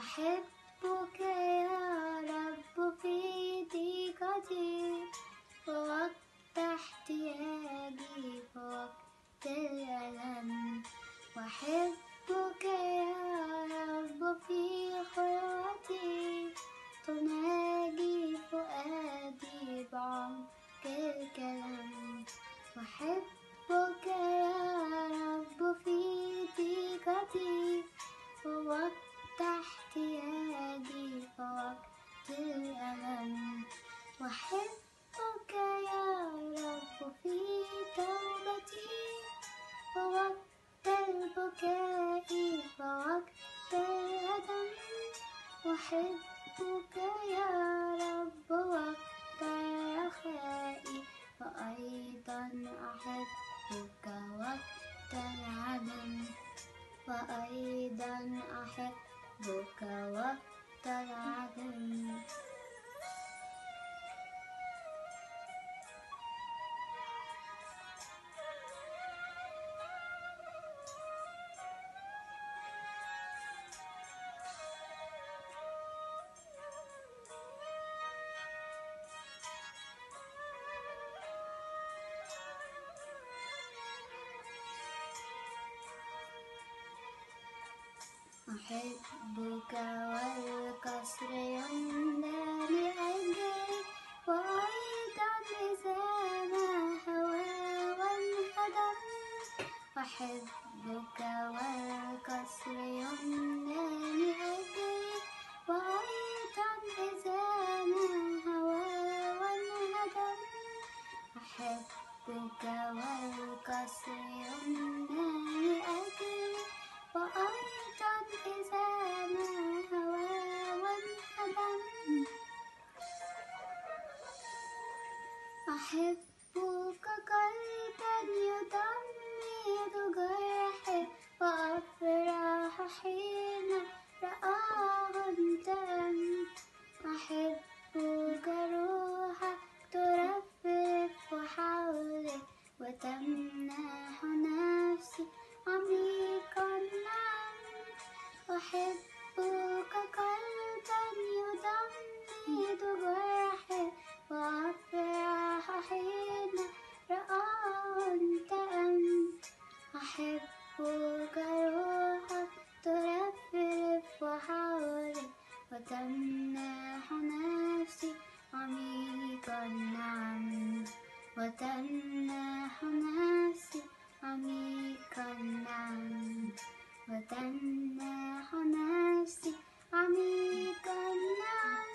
我爱。وأيضا أحبك وقت أحبك والقصر يمنى لأجلك وأيضا لسان هوى وانهدم أحبك والقصر يمنى لأجلك وأيضا لسان هوى وانهدم أحبك والقصر अहबूक कल وتمنح نفسي عميق النعم وتمنح نفسي عميق النعم